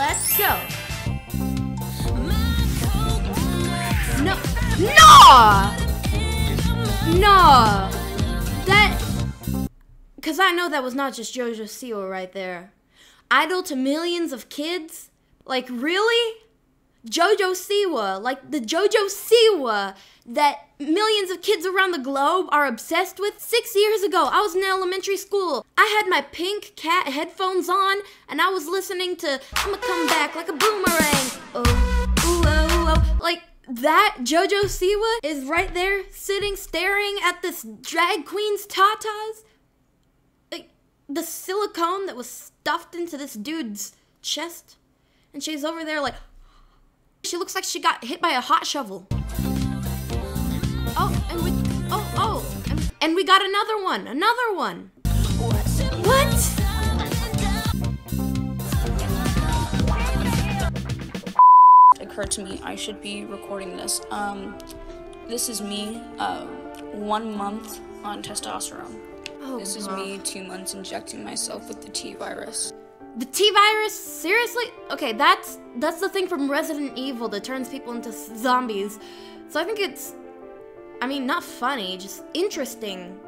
let's go. No, no, no. That, cause I know that was not just JoJo Siwa right there. Idol to millions of kids. Like really? JoJo Siwa, like the JoJo Siwa that millions of kids around the globe are obsessed with. Six years ago, I was in elementary school. I had my pink cat headphones on and I was listening to I'ma come back like a boomerang. Oh, ooh, oh, oh. Like that JoJo Siwa is right there sitting staring at this drag queen's tatas. Like the silicone that was stuffed into this dude's chest. And she's over there like, she looks like she got hit by a hot shovel. And, we got another one, another one. What? occurred to me I should be recording this. Um, this is me, uh, one month on testosterone. Oh, This is God. me two months injecting myself with the T virus. The T virus? Seriously? Okay, that's that's the thing from Resident Evil that turns people into zombies. So I think it's I mean, not funny, just interesting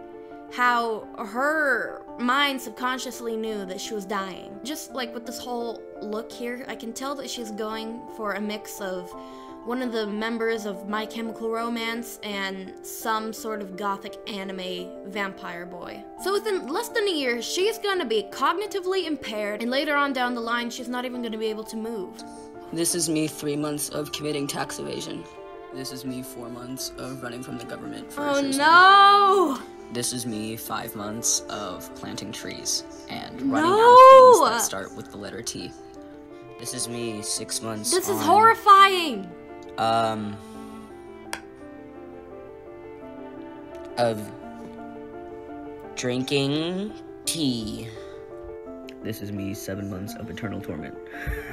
how her mind subconsciously knew that she was dying. Just like with this whole look here, I can tell that she's going for a mix of one of the members of My Chemical Romance and some sort of gothic anime vampire boy. So within less than a year, she's gonna be cognitively impaired, and later on down the line, she's not even gonna be able to move. This is me three months of committing tax evasion. This is me four months of running from the government for Oh no! This is me five months of planting trees and running No! out of things that start with the letter T. This is me six months. This is on, horrifying! Um. Of drinking tea. This is me seven months of eternal torment.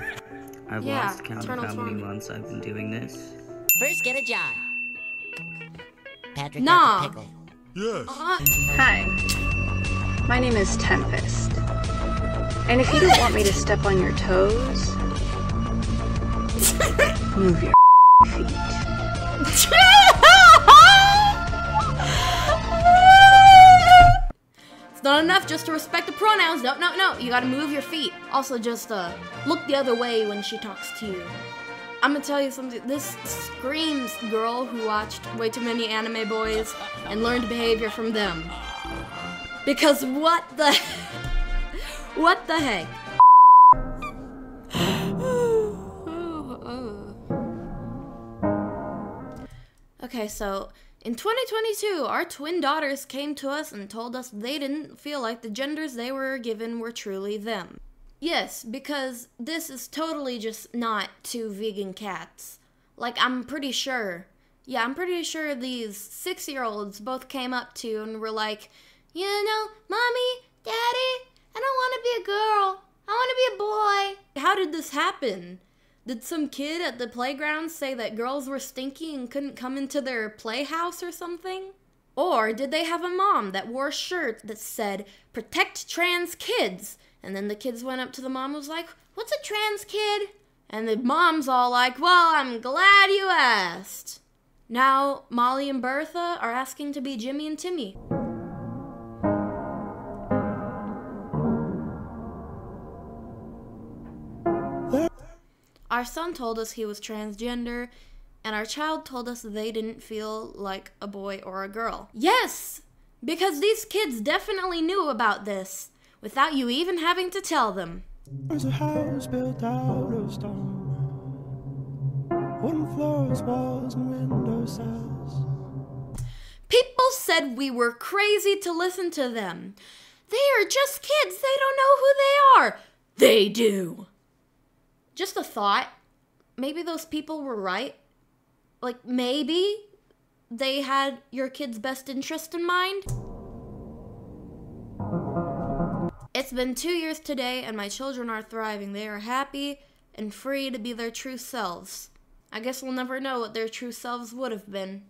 I've Yeah, lost count of how many torment. months I've been doing this. First, get a job. Patrick Nah. got the pickle. Uh, Hi, my name is Tempest. And if you don't want me to step on your toes, move your feet. It's not enough just to respect the pronouns. No, no, no. You gotta move your feet. Also, just uh, look the other way when she talks to you. I'm gonna tell you something. This screams girl who watched way too many anime boys and learned behavior from them. Because what the, what the heck? Okay, so in 2022, our twin daughters came to us and told us they didn't feel like the genders they were given were truly them. Yes, because this is totally just not two vegan cats. Like, I'm pretty sure. Yeah, I'm pretty sure these six year olds both came up to and were like, you know, Mommy, Daddy, I don't want to be a girl. I want to be a boy. How did this happen? Did some kid at the playground say that girls were stinky and couldn't come into their playhouse or something? Or did they have a mom that wore a shirt that said, Protect trans kids? And then the kids went up to the mom and was like, What's a trans kid? And the mom's all like, Well, I'm glad you asked. Now, Molly and Bertha are asking to be Jimmy and Timmy. Our son told us he was transgender, and our child told us they didn't feel like a boy or a girl. Yes! Because these kids definitely knew about this without you even having to tell them. There's a house built out of stone. Wooden floors, walls, and window sills. People said we were crazy to listen to them. They are just kids. They don't know who they are. They do. Just a thought. Maybe those people were right. Like, maybe they had your kid's best interest in mind. It's been two years today, and my children are thriving. They are happy and free to be their true selves. I guess we'll never know what their true selves would have been.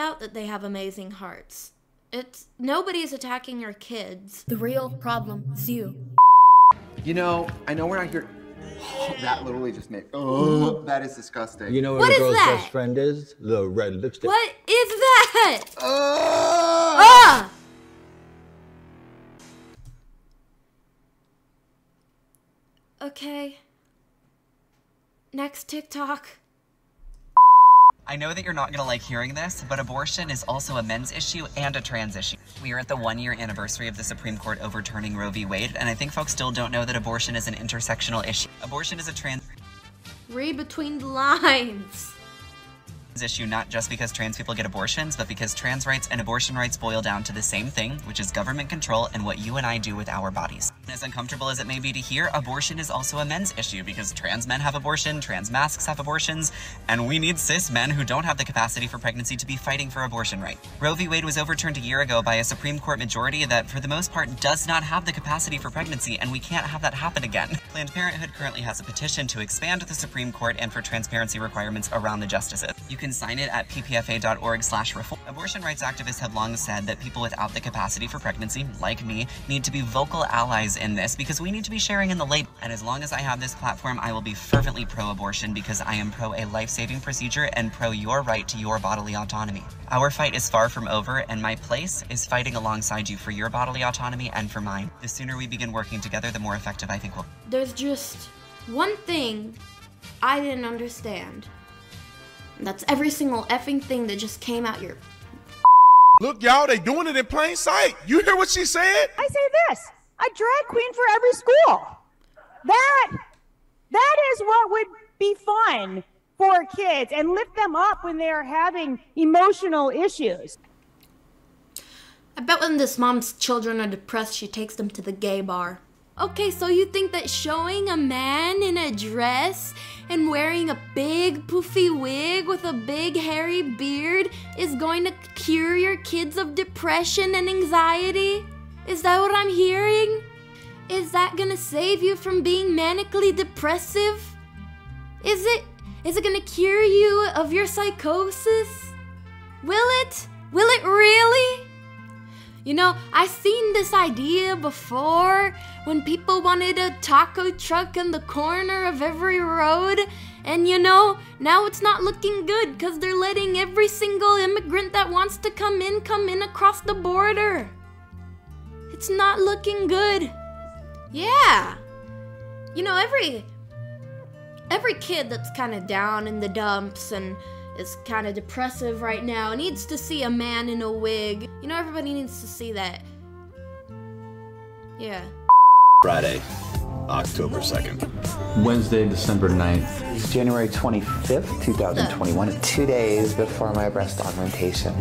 I don't doubt that they have amazing hearts. It's nobody's attacking your kids. The real problem is you. You know, I know we're not here. that literally just made. Oh, that is disgusting. You know what, What a girl's that? best friend is? The red lipstick. What is that? Oh! Ah! Okay. Next TikTok. I know that you're not gonna like hearing this, but abortion is also a men's issue and a trans issue. We are at the one year anniversary of the Supreme Court overturning Roe v. Wade, and I think folks still don't know that abortion is an intersectional issue. Abortion is a trans Read between the lines. issue not just because trans people get abortions, but because trans rights and abortion rights boil down to the same thing, which is government control and what you and I do with our bodies. As uncomfortable as it may be to hear, abortion is also a men's issue because trans men have abortion, trans mascs have abortions, and we need cis men who don't have the capacity for pregnancy to be fighting for abortion rights. Roe v. Wade was overturned a year ago by a Supreme Court majority that, for the most part, does not have the capacity for pregnancy, and we can't have that happen again. Planned Parenthood currently has a petition to expand the Supreme Court and for transparency requirements around the justices. You can sign it at ppfa.org slash reform. Abortion rights activists have long said that people without the capacity for pregnancy, like me, need to be vocal allies in this because we need to be sharing in the label. And as long as I have this platform, I will be fervently pro-abortion because I am pro a life-saving procedure and pro your right to your bodily autonomy. Our fight is far from over, and my place is fighting alongside you for your bodily autonomy and for mine. The sooner we begin working together, the more effective I think we'll There's just one thing I didn't understand. That's every single effing thing that just came out your Look, y'all, they doing it in plain sight. You hear what she said? I say this a drag queen for every school. That that is what would be fun for kids and lift them up when they're having emotional issues. I bet when this mom's children are depressed, she takes them to the gay bar. Okay, so you think that showing a man in a dress and wearing a big poofy wig with a big hairy beard is going to cure your kids of depression and anxiety? Is that what I'm hearing? Is that gonna save you from being manically depressive? Is it is it gonna cure you of your psychosis? Will it? Will it really? You know, I've seen this idea before when people wanted a taco truck in the corner of every road. And you know, now it's not looking good because they're letting every single immigrant that wants to come in come in across the border. It's not looking good. Yeah. You know, every every kid that's kind of down in the dumps and is kind of depressive right now needs to see a man in a wig. You know, everybody needs to see that. Yeah. Friday, October 2nd. Wednesday, December 9th. It's January 25th, 2021, two days before my breast augmentation.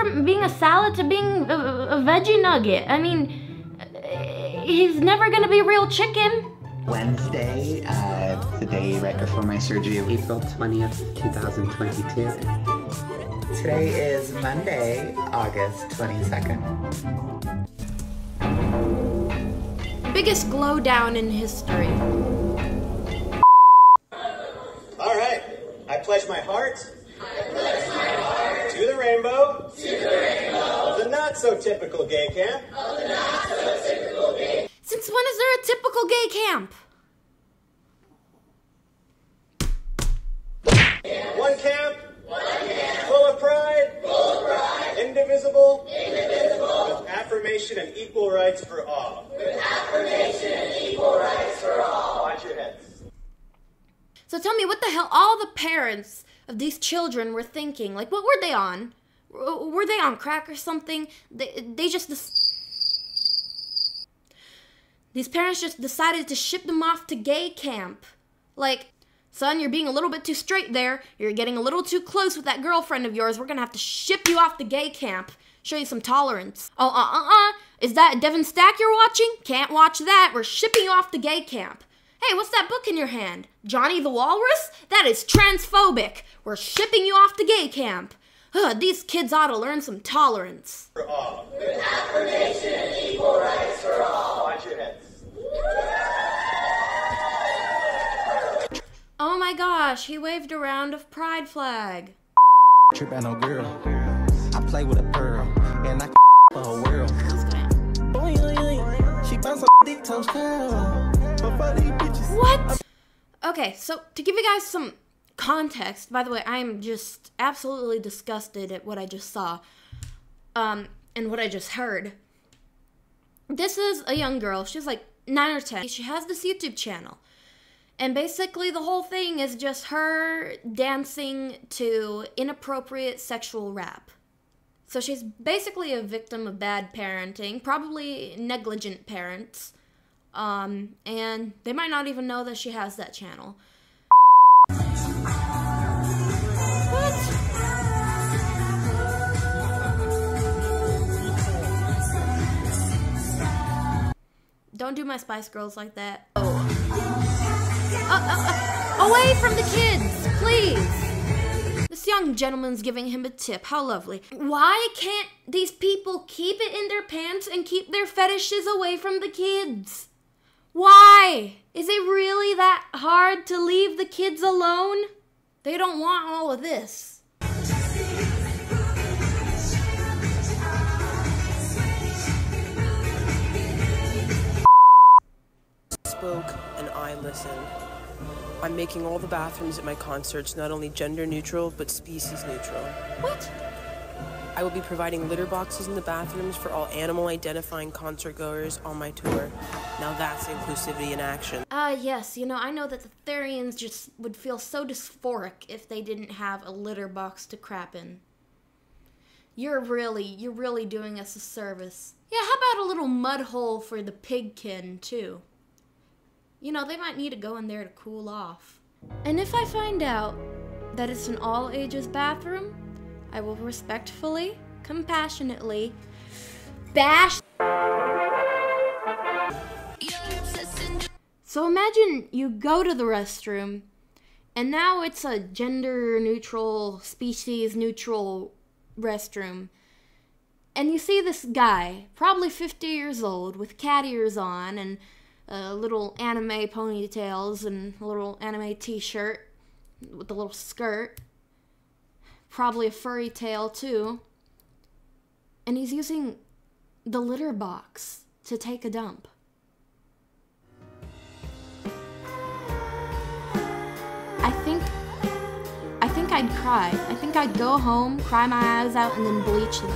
He went from being a salad to being a, a veggie nugget. I mean, he's never gonna be real chicken. Wednesday, uh, the day right before my surgery, April 20th, 2022. Today is Monday, August 22nd. Biggest glow down in history. All right. I pledge my heart. Rainbow. To the rainbow. The not so typical gay camp. Since when is there a typical gay camp? One camp. Full of pride. Full of pride. Indivisible. Indivisible. With affirmation and equal rights for all. With affirmation and equal rights for all. Watch your heads. So tell me, what the hell all the parents of these children were thinking? Like, what were they on? Were they on crack or something? They, they just. These parents just decided to ship them off to gay camp. Like, son, you're being a little bit too straight there. You're getting a little too close with that girlfriend of yours. We're gonna have to ship you off to gay camp. Show you some tolerance. Oh, uh, uh, uh. Is that Devin Stack you're watching? Can't watch that. We're shipping you off to gay camp. Hey, what's that book in your hand? Johnny the Walrus? That is transphobic. We're shipping you off to gay camp. Ugh, these kids ought to learn some tolerance. For all. With affirmation and equal rights for all. Watch your heads. Oh my gosh, he waved a round of pride flag. trip at no girl. I play with a pearl, and I can for her world. Boing, yoing, yoing. She bounce her dick toes curl. What? Okay, so to give you guys some context, by the way, I'm just absolutely disgusted at what I just saw um, and what I just heard. This is a young girl. She's like 9 or 10. She has this YouTube channel. And basically, the whole thing is just her dancing to inappropriate sexual rap. So she's basically a victim of bad parenting, probably negligent parents. Um, and they might not even know that she has that channel. Don't do my Spice Girls like that. Oh. Uh, uh, uh, away from the kids, please. This young gentleman's giving him a tip. How lovely. Why can't these people keep it in their pants and keep their fetishes away from the kids? Why? Is it really that hard to leave the kids alone? They don't want all of this. spoke and I listened. I'm making all the bathrooms at my concerts not only gender neutral, but species neutral. What? I will be providing litter boxes in the bathrooms for all animal identifying concert goers on my tour. Now that's inclusivity in action. Ah, uh, yes, you know, I know that the Therians just would feel so dysphoric if they didn't have a litter box to crap in. You're really, you're really doing us a service. Yeah, how about a little mud hole for the pigkin, too? You know, they might need to go in there to cool off. And if I find out that it's an all ages bathroom, I will respectfully, compassionately bash. So imagine you go to the restroom and now it's a gender neutral, species neutral restroom. And you see this guy, probably 50 years old, with cat ears on and uh, little anime ponytails and a little anime t-shirt with a little skirt. Probably a furry tail too. And he's using the litter box to take a dump. I think I think I'd cry. I think I'd go home, cry my eyes out and then bleach them.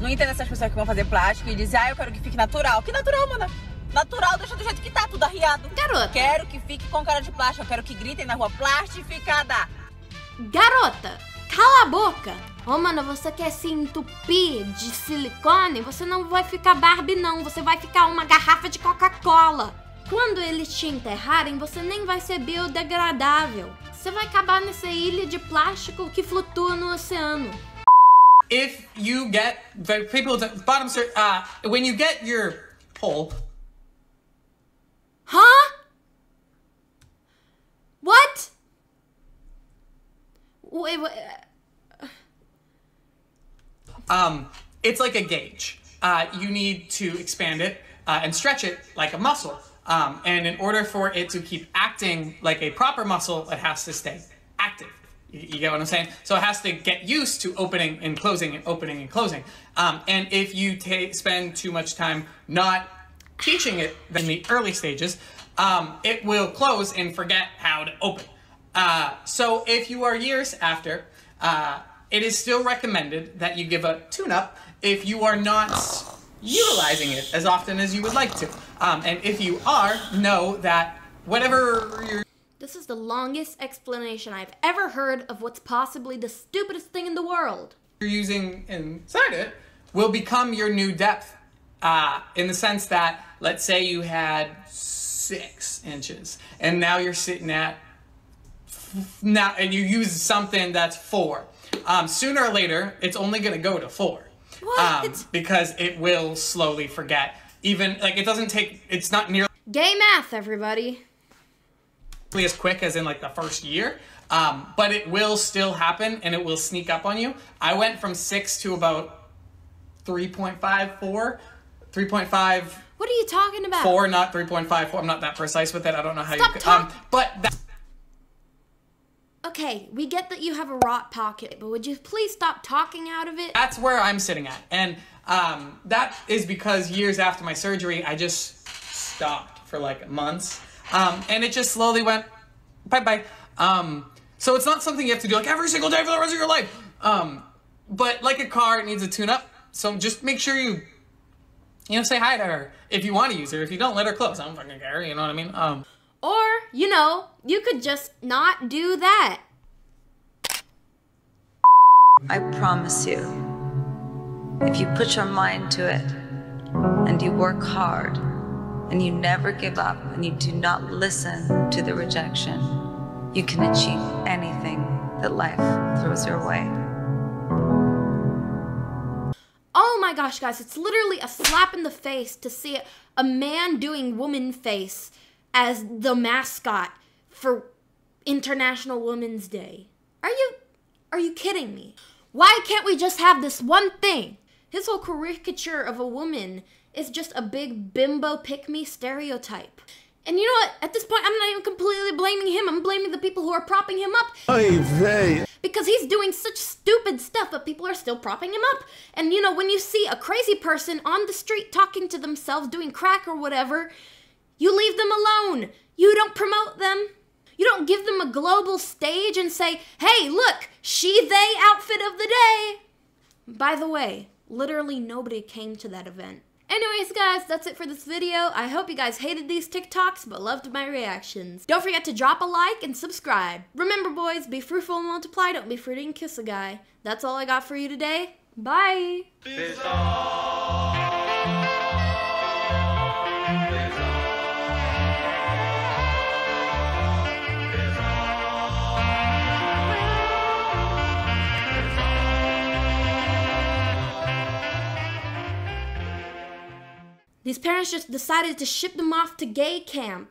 Não entendo essas pessoas que vão fazer plástico e dizem, ah, eu quero que fique natural. Que natural, mana? Natural, deixa do jeito que tá, tudo arriado. Garota. Quero que fique com cara de plástico. Eu quero que gritem na rua plastificada. Garota, cala a boca. Ô, oh, mano, você quer se entupir de silicone? Você não vai ficar Barbie, não. Você vai ficar uma garrafa de Coca-Cola. Quando eles te enterrarem, você nem vai ser biodegradável. Você vai acabar nessa ilha de plástico que flutua no oceano. If you get the people bottom uh, when you get your pulp Huh? What? Wait, wait. Um, it's like a gauge. Uh, you need to expand it uh, and stretch it like a muscle. Um, and in order for it to keep acting like a proper muscle, it has to stay active. You, you get what I'm saying? So it has to get used to opening and closing and opening and closing. Um, and if you spend too much time not teaching it in the early stages, um, it will close and forget how to open. Uh, so if you are years after, uh, it is still recommended that you give a tune-up if you are not utilizing it as often as you would like to. Um, and if you are, know that whatever you're this is the longest explanation I've ever heard of what's possibly the stupidest thing in the world. You're using inside it will become your new depth uh, in the sense that, let's say you had six inches, and now you're sitting at now, and you use something that's four. Um, sooner or later, it's only going to go to four. What? Um, because it will slowly forget. Even like it doesn't take. It's not nearly gay math, everybody. As quick as in like the first year, um, but it will still happen and it will sneak up on you. I went from six to about 3.54 3.5. What are you talking about? Four, not 3.54. I'm not that precise with it. I don't know how Stop you. Talk- um, but that. Okay, we get that you have a rot pocket, but would you please stop talking out of it? That's where I'm sitting at. And um, that is because years after my surgery, I just stopped for like months. Um, and it just slowly went bye bye. Um, so it's not something you have to do like every single day for the rest of your life. Um, but like a car, it needs a tune up. So just make sure you, you know, say hi to her if you want to use her. If you don't, let her close. I don't fucking care. You know what I mean? Or, you know, you could just not do that. I promise you, if you put your mind to it and you work hard and you never give up and you do not listen to the rejection, you can achieve anything that life throws your way. Oh my gosh, guys, it's literally a slap in the face to see a man doing woman face as the mascot for International Women's Day. Are you are you kidding me? Why can't we just have this one thing? His whole caricature of a woman is just a big bimbo pick me stereotype. And you know what? At this point, I'm not even completely blaming him. I'm blaming the people who are propping him up. Ay, vey. Because he's doing such stupid stuff, but people are still propping him up. And you know, when you see a crazy person on the street talking to themselves, doing crack or whatever, you leave them alone. You don't promote them. You don't give them a global stage and say, hey, look, she, they outfit of the day. By the way, literally nobody came to that event. Anyways, guys, that's it for this video. I hope you guys hated these TikToks but loved my reactions. Don't forget to drop a like and subscribe. Remember, boys, be fruitful and multiply. Don't be fruity and kiss a guy. That's all I got for you today. Bye. These parents just decided to ship them off to gay camp.